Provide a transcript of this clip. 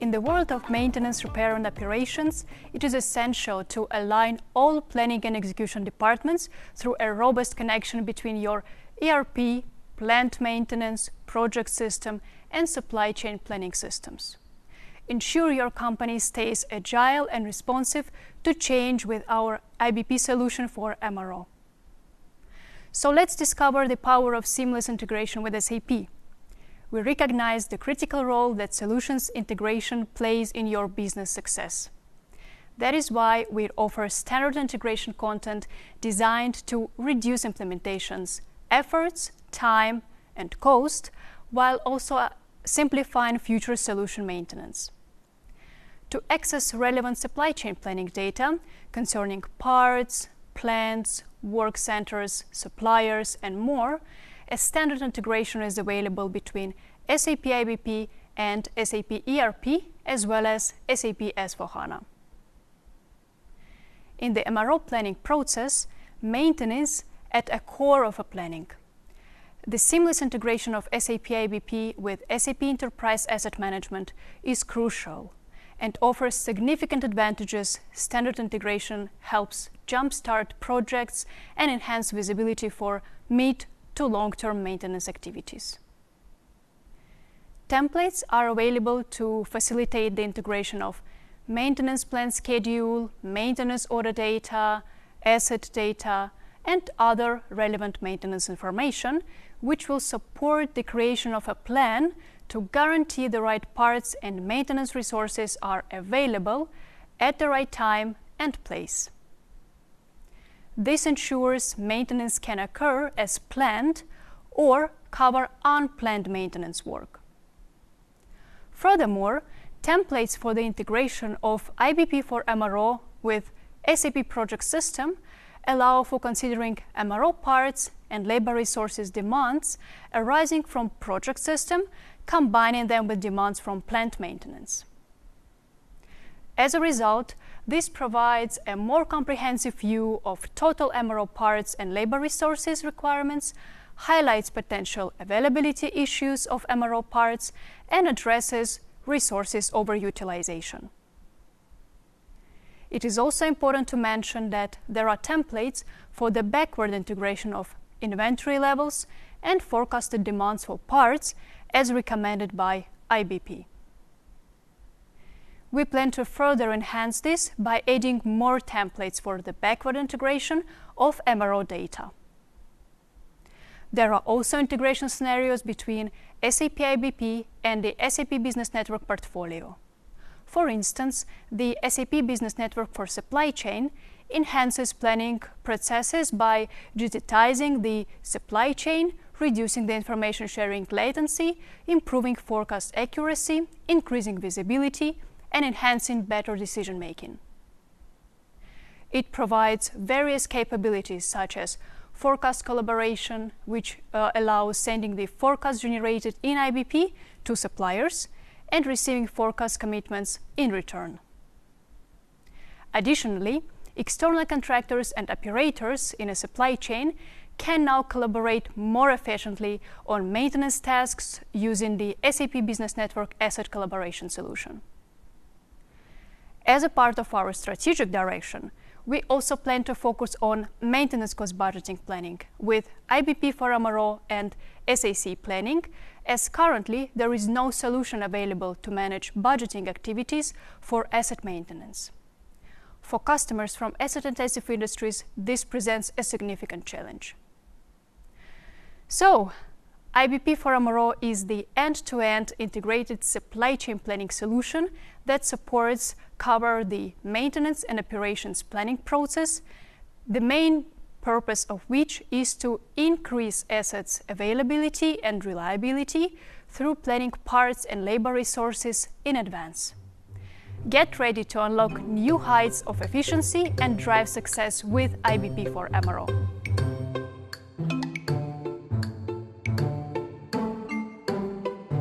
In the world of maintenance, repair, and operations, it is essential to align all planning and execution departments through a robust connection between your ERP, plant maintenance, project system, and supply chain planning systems. Ensure your company stays agile and responsive to change with our IBP solution for MRO. So let's discover the power of seamless integration with SAP we recognize the critical role that solutions integration plays in your business success. That is why we offer standard integration content designed to reduce implementations, efforts, time, and cost, while also uh, simplifying future solution maintenance. To access relevant supply chain planning data concerning parts, plants, work centers, suppliers, and more, a standard integration is available between SAP IBP and SAP ERP, as well as SAP S4HANA. In the MRO planning process, maintenance at a core of a planning. The seamless integration of SAP IBP with SAP Enterprise Asset Management is crucial and offers significant advantages. Standard integration helps jumpstart projects and enhance visibility for mid to long-term maintenance activities. Templates are available to facilitate the integration of maintenance plan schedule, maintenance order data, asset data, and other relevant maintenance information, which will support the creation of a plan to guarantee the right parts and maintenance resources are available at the right time and place. This ensures maintenance can occur as planned or cover unplanned maintenance work. Furthermore, templates for the integration of IBP for MRO with SAP Project System allow for considering MRO parts and labor resources demands arising from project system, combining them with demands from plant maintenance. As a result, this provides a more comprehensive view of total MRO parts and labor resources requirements, highlights potential availability issues of MRO parts, and addresses resources overutilization. It is also important to mention that there are templates for the backward integration of inventory levels and forecasted demands for parts as recommended by IBP. We plan to further enhance this by adding more templates for the backward integration of MRO data. There are also integration scenarios between SAP IBP and the SAP Business Network portfolio. For instance, the SAP Business Network for Supply Chain enhances planning processes by digitizing the supply chain, reducing the information sharing latency, improving forecast accuracy, increasing visibility, and enhancing better decision making. It provides various capabilities such as forecast collaboration, which uh, allows sending the forecast generated in IBP to suppliers and receiving forecast commitments in return. Additionally, external contractors and operators in a supply chain can now collaborate more efficiently on maintenance tasks using the SAP Business Network Asset Collaboration solution. As a part of our strategic direction, we also plan to focus on maintenance cost budgeting planning with IBP for MRO and SAC planning, as currently there is no solution available to manage budgeting activities for asset maintenance. For customers from asset-intensive industries, this presents a significant challenge. So, IBP for MRO is the end-to-end integrated supply chain planning solution that supports cover the maintenance and operations planning process, the main purpose of which is to increase assets availability and reliability through planning parts and labor resources in advance. Get ready to unlock new heights of efficiency and drive success with IBP for MRO.